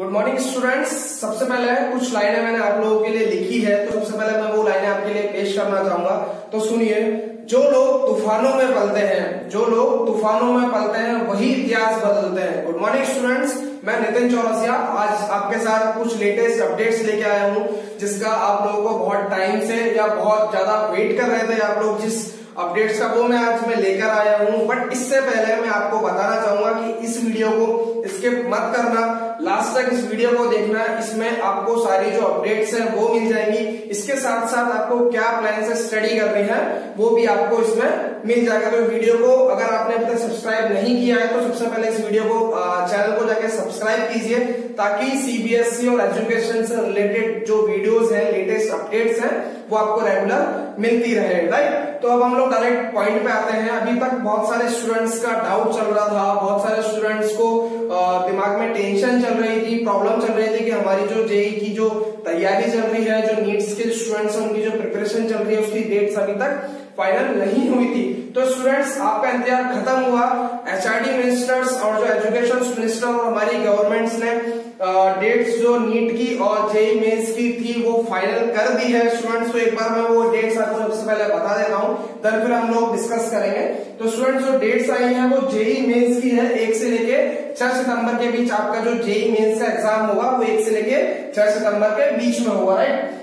Good morning students सबसे पहले कुछ लाइनें मैंने आप लोगों के लिए लिखी है तो सबसे पहले मैं वो लाइनें आपके लिए पेश करना चाहूँगा। तो सुनिए, जो लोग तूफानों में पलते हैं, जो लोग तूफानों में पलते हैं, वही इतिहास बदलते हैं। गुड मॉर्निंग स्टूडेंट्स मैं नितिन चौरसिया आज आपके साथ कुछ लेटेस्ट अपडेट्स लेके आया हूँ, जिसका आप लोगों को बहुत टाइम से या बहुत ज़्यादा वेट कर रहे थे आप लोग जिस अपडेट्स का वो मैं आज मैं लेकर आया हूँ बट इससे पहले मैं आपको बताना चाहूँगा कि इस वीडियो को स्किप मत करना। लास्ट तक इस वीडियो को देखना, इसमें आपको सारी जो अपडेट्स हैं वो मिल जाएँगी। इसके साथ साथ आपको क्या प्लान से स्टडी करनी है, वो भी आपको इसमें मिल जाएगा। तो वीडियो को अगर आपने अभी तक सब्सक्राइब नहीं किया है तो सबसे पहले इस वीडियो को चैनल को जाके सब्सक्राइब कीजिए, ताकि सीबीएसई e और एजुकेशन से रिलेटेड जो वीडियोस हैं लेटेस्ट अपडेट्स हैं, वो आपको रेगुलर मिलती रहे राइट तो अब हम लोग डायरेक्ट पॉइंट पे आते हैं। अभी तक बहुत सारे स्टूडेंट्स का डाउट चल रहा था, बहुत सारे स्टूडेंट्स को दिमाग में टेंशन चल रही थी प्रॉब्लम चल रही थी कि हमारी जो जेई की जो तैयारी चल रही है, जो नीट्स के स्टूडेंट्स उनकी जो प्रिपरेशन चल रही है, उसकी डेट्स अभी तक फाइनल नहीं हुई थी। तो स्टूडेंट्स आपका इंतज़ार खत्म हुआ। एचआरडी मिनिस्टर्स और जो एजुकेशन मिनिस्टर और हमारी गवर्नमेंट्स ने डेट्स जो नीट की और जेई मेंस की थी, वो फाइनल कर दी है स्टूडेंट्स तो एक बार मैं वो डेट्स आपको सबसे पहले बता देता हूँ देन फिर हम लोग डिस्कस करेंगे। तो स्टूडेंट्स जो डेट्स आई है, वो जेई मेंस की है, एक से लेके छह सितंबर के बीच आपका जो जेई मेंस का एग्ज़ाम होगा, वो एक से लेके छह सितंबर के बीच में होगा राइट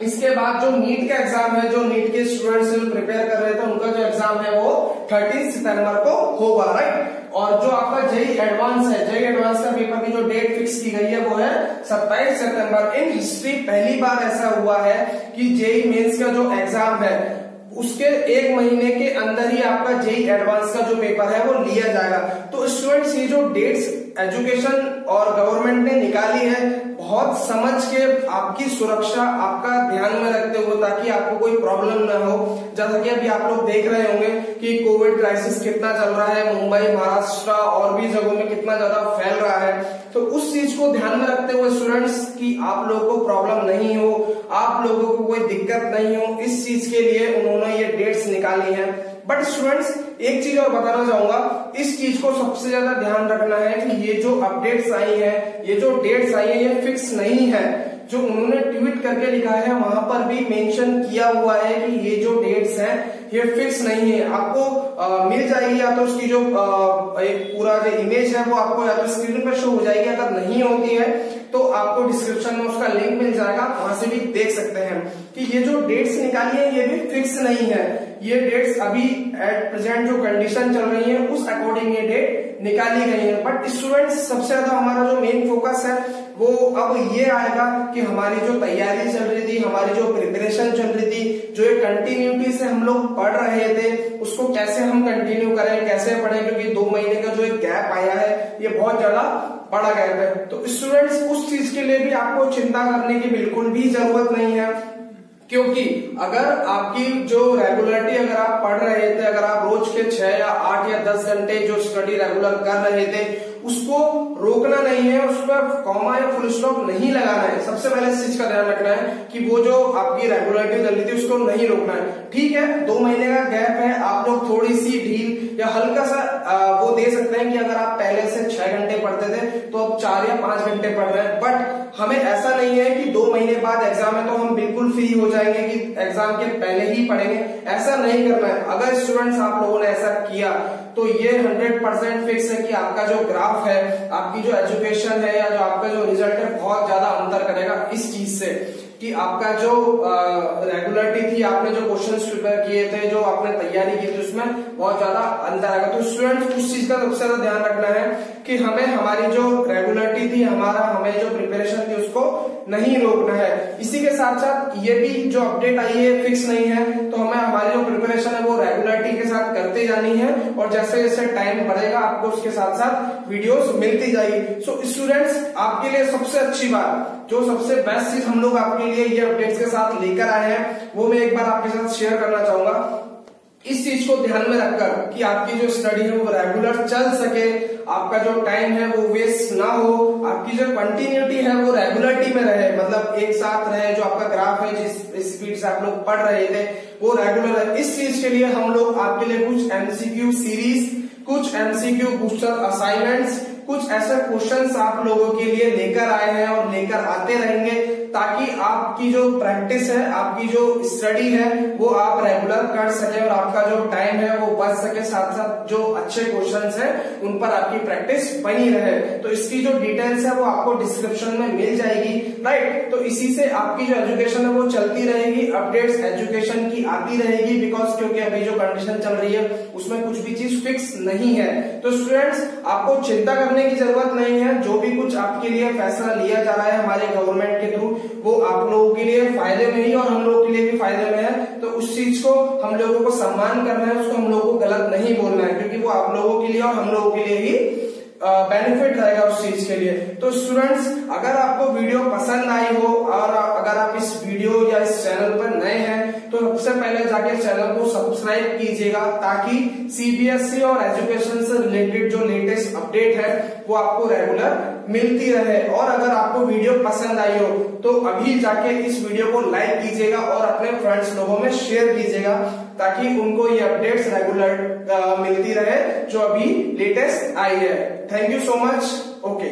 इसके बाद जो नीट का एग्ज़ाम है, जो नीट के स्टूडेंट्स प्रिपेयर कर रहे थे, उनका जो एग्ज़ाम है, वो थर्टीन सितंबर को होगा राइट और जो आपका जेई एडवांस है, जेई एडवांस का पेपर की जो डेट फिक्स की गई है, वो है 27 सितंबर। इन हिस्ट्री पहली बार ऐसा हुआ है कि जेई मेंस का जो एग्ज़ाम है, उसके एक महीने के अंदर ही आपका जेई एडवांस का जो पेपर है, वो लिया जाएगा। तो स्टूडेंट्स ये जो डेट्स एजुकेशन और गवर्नमेंट ने निकाली है, बहुत समझ के आपकी सुरक्षा आपका ध्यान में रखते हुए ताकि आपको कोई प्रॉब्लम ना हो। जैसा कि अभी आप लोग देख रहे होंगे कि कोविड क्राइसिस कितना चल रहा है, मुंबई, महाराष्ट्र और भी जगहों में कितना ज़्यादा फैल रहा है। तो उस चीज़ को ध्यान में रखते हुए स्टूडेंट्स की आप लोगों को प्रॉब्लम नहीं हो, आप लोगों को कोई दिक्कत नहीं हो, इस चीज़ के लिए उन्होंने ये डेट्स निकाली है। बट स्टूडेंट्स एक चीज़ और बताना चाहूँगा इस चीज़ को सबसे ज़्यादा ध्यान रखना है कि ये जो अपडेट्स आई है ये जो डेट्स आई है ये फिक्स नहीं है। जो उन्होंने ट्वीट करके लिखा है वहाँ पर भी मेंशन किया हुआ है कि ये जो डेट्स हैं ये फिक्स नहीं है। आपको आ, मिल जाएगी या तो उसकी जो आ, एक पूरा जो इमेज है वो आपको या तो स्क्रीन पर शो हो जाएगी। अगर नहीं होती है तो आपको डिस्क्रिप्शन में उसका लिंक मिल जाएगा। वहाँ से भी देख सकते हैं कि ये जो डेट्स निकाली है ये भी फिक्स नहीं है। ये डेट्स अभी एट प्रेजेंट जो कंडीशन चल रही है, उस अकॉर्डिंग ये डेट निकाली गई है। बट स्टूडेंट्स सबसे ज़्यादा हमारा जो मेन फोकस है, वो अब ये आएगा कि हमारी जो तैयारी चल रही थी, हमारी जो प्रिपरेशन चल रही थी, जो ये कंटिन्यूटी से हम लोग पढ़ रहे थे, उसको कैसे हम कंटिन्यू करें, कैसे पढ़ें? क्योंकि दो महीने का जो एक गैप आया है, ये बहुत ज़्यादा बड़ा गैप है। तो स्टूडेंट्स उस चीज़ के लिए भी आपको चिंता करने की बिल्कुल भी ज़रूरत नहीं है। क्योंकि अगर आपकी जो रेगुलरिटी अगर आप पढ़ रहे थे, अगर आप रोज के छह या आठ या दस घंटे जो स्टडी रेगुलर कर रहे थे, उसको रोकना नहीं है, उस पर कॉमा या फुल स्टॉप नहीं लगाना है। सबसे पहले इस चीज़ का ध्यान रखना है कि वो जो आपकी रेगुलरिटी चल रही थी, उसको नहीं रोकना है। ठीक है, दो महीने का गैप है, आप लोग थोड़ी सी ढील या हल्का सा आ, वो दे सकते हैं कि अगर आप पहले से छह घंटे पढ़ते थे तो अब चार या पाँच घंटे पढ़ रहे हैं। बट हमें ऐसा नहीं है कि दो महीने बाद एग्ज़ाम है तो हम बिल्कुल फ्री हो जाएँगे कि एग्ज़ाम के पहले ही पढ़ेंगे। ऐसा नहीं करना है। अगर स्टूडेंट्स आप लोगों ने ऐसा किया तो ये 100 परसेंट फिक्स है कि आपका जो ग्राफ है आपकी जो एजुकेशन है या जो आपका जो रिज़ल्ट है बहुत ज़्यादा अंतर करेगा इस चीज़ से। कि आपका जो रेगुलरिटी थी, आपने जो क्वेश्चन प्रिपेयर किए थे, जो आपने तैयारी की थी उसमें बहुत ज़्यादा अंतर आएगा। तो स्टूडेंट्स उस चीज़ का सबसे ज़्यादा ध्यान रखना है कि हमें हमारी जो रेगुलरिटी थी, हमारा, हमें जो प्रिपरेशन थी उसको नहीं रोकना है। इसी के साथ साथ ये भी जो अपडेट आई है फिक्स नहीं है तो हमें हमारी जो प्रिपरेशन है वो रेगुलरिटी के साथ करते जानी है और जैसे जैसे टाइम बढ़ेगा, आपको उसके साथ साथ वीडियोस मिलती जाएगी। सो स्टूडेंट्स आपके लिए सबसे अच्छी बात, जो सबसे बेस्ट चीज़ हम लोग आपके लिए ये अपडेट्स के साथ लेकर आए हैं, वो मैं एक बार आपके साथ शेयर करना चाहूँगा। इस चीज़ को ध्यान में रखकर कि आपकी जो स्टडी है वो रेगुलर चल सके, आपका जो टाइम है वो वेस्ट ना हो, आपकी जो कंटिन्यूटी है वो रेगुलरिटी में रहे। मतलब एक साथ रहे, जो आपका ग्राफ है, जिस स्पीड से आप लोग पढ़ रहे थे, वो रेगुलर है इस चीज़ के लिए हम लोग आपके लिए कुछ एमसीक्यू सीरीज़ कुछ एमसीक्यू बूस्टर असाइनमेंट्स कुछ ऐसे क्वेश्चंस आप लोगों के लिए लेकर आए हैं और लेकर आते रहेंगे। ताकि आपकी जो प्रैक्टिस है, आपकी जो स्टडी है, वो आप रेगुलर कर सके और आपका जो टाइम है, वो बच सके। साथ साथ जो अच्छे क्वेश्चन है, उन पर आपकी प्रैक्टिस बनी रहे। तो इसकी जो डिटेल्स है, वो आपको डिस्क्रिप्शन में मिल जाएगी। राइट तो इसी से आपकी जो एजुकेशन है, वो चलती रहेगी। अपडेट्स एजुकेशन की आती रहेगी बिकॉज़ क्योंकि अभी जो कंडीशन चल रही है, उसमें कुछ भी चीज़ फिक्स नहीं है। तो स्टूडेंट्स आपको चिंता करने की ज़रूरत नहीं है। जो भी कुछ आपके लिए फैसला लिया जा रहा है हमारे गवर्नमेंट के थ्रू वो आप लोगों के लिए फ़ायदे में ही और हम लोगों के लिए भी फ़ायदे में है। तो उस चीज़ को हम लोगों को सम्मान करना है, उसको हम लोगों को गलत नहीं बोलना है, क्योंकि वो आप लोगों के लिए और हम लोगों के लिए ही बेनिफिट रहेगा उस चीज़ के लिए। तो स्टूडेंट्स अगर आपको वीडियो पसंद आई हो और अगर आप इस वीडियो या इस चैनल पर नए हैं तो सबसे पहले जाके चैनल को सब्सक्राइब कीजिएगा, ताकि सीबीएसई e और एजुकेशन से रिलेटेड जो लेटेस्ट अपडेट है, वो आपको रेगुलर मिलती रहे। और अगर आपको वीडियो पसंद आई हो तो अभी जाके इस वीडियो को लाइक कीजिएगा और अपने फ्रेंड्स लोगों में शेयर कीजिएगा, ताकि उनको ये अपडेट्स रेगुलर मिलती रहे, जो अभी लेटेस्ट आई है। Thank you so much okay